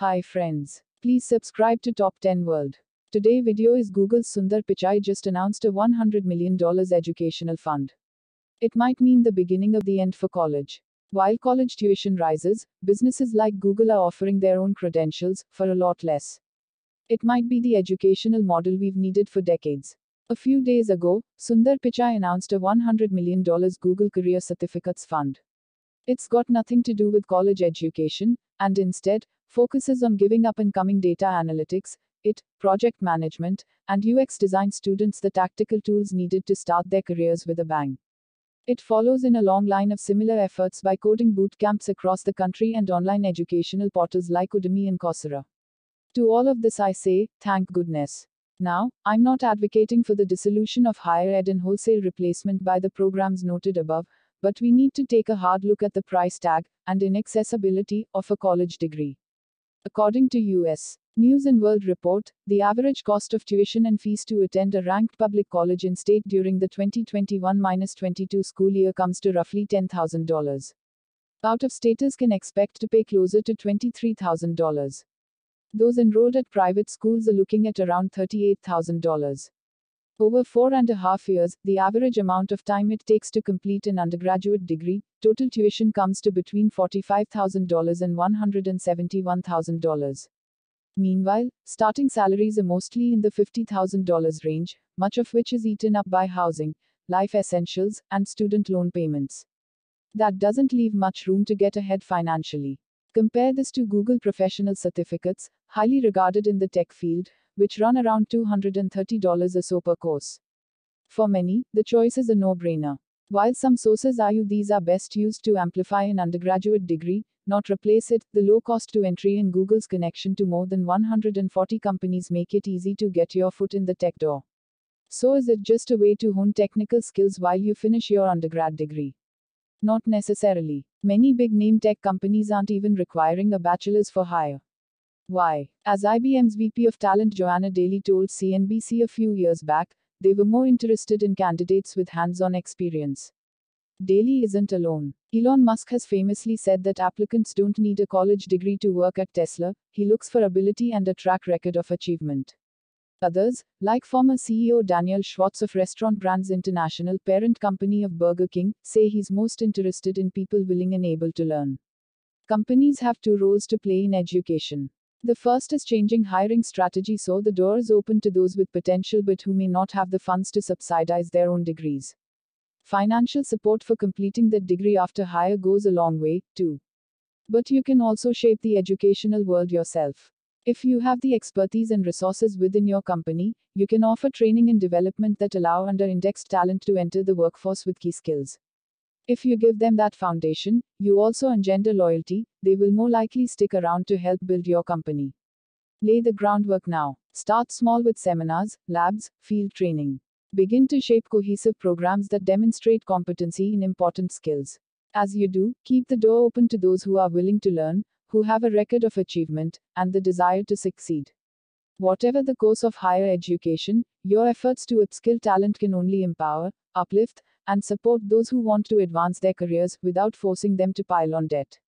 Hi friends. Please subscribe to Top 10 World. Today video is Google's Sundar Pichai just announced a $100 million educational fund. It might mean the beginning of the end for college. While college tuition rises, businesses like Google are offering their own credentials for a lot less. It might be the educational model we've needed for decades. A few days ago, Sundar Pichai announced a $100 million Google Career Certificates Fund. It's got nothing to do with college education, and instead, focuses on giving up and coming data analytics, IT, project management, and UX design students the tactical tools needed to start their careers with a bang. It follows in a long line of similar efforts by coding boot camps across the country and online educational portals like Udemy and Coursera. To all of this, I say, thank goodness. Now, I'm not advocating for the dissolution of higher ed and wholesale replacement by the programs noted above, but we need to take a hard look at the price tag and inaccessibility of a college degree. According to US News and World Report, the average cost of tuition and fees to attend a ranked public college in state during the 2021-22 school year comes to roughly $10,000. Out of staters can expect to pay closer to $23,000. Those enrolled at private schools are looking at around $38,000. Over four and a half years, the average amount of time it takes to complete an undergraduate degree, total tuition comes to between $45,000 and $171,000. Meanwhile, starting salaries are mostly in the $50,000 range, much of which is eaten up by housing, life essentials, and student loan payments. That doesn't leave much room to get ahead financially. Compare this to Google professional certificates, highly regarded in the tech field, which run around $230 or so per course. For many, the choice is a no brainer. While some sources argue these are best used to amplify an undergraduate degree, not replace it, the low cost to entry and Google's connection to more than 140 companies make it easy to get your foot in the tech door. So is it just a way to hone technical skills while you finish your undergrad degree? Not necessarily. Many big name tech companies aren't even requiring a bachelor's for hire. Why? As IBM's VP of Talent Joanna Daly told CNBC a few years back, they were more interested in candidates with hands on experience. Daly isn't alone. Elon Musk has famously said that applicants don't need a college degree to work at Tesla, he looks for ability and a track record of achievement. Others, like former CEO Daniel Schwartz of Restaurant Brands International, parent company of Burger King, say he's most interested in people willing and able to learn. Companies have two roles to play in education. The first is changing hiring strategy so the door is open to those with potential but who may not have the funds to subsidize their own degrees. Financial support for completing that degree after hire goes a long way, too. But you can also shape the educational world yourself. If you have the expertise and resources within your company, you can offer training and development that allow under indexed talent to enter the workforce with key skills. If you give them that foundation, you also engender loyalty, they will more likely stick around to help build your company. Lay the groundwork now. Start small with seminars, labs, field training. Begin to shape cohesive programs that demonstrate competency in important skills. As you do, keep the door open to those who are willing to learn, who have a record of achievement, and the desire to succeed. Whatever the course of higher education, your efforts to upskill talent can only empower, uplift, and support those who want to advance their careers without forcing them to pile on debt.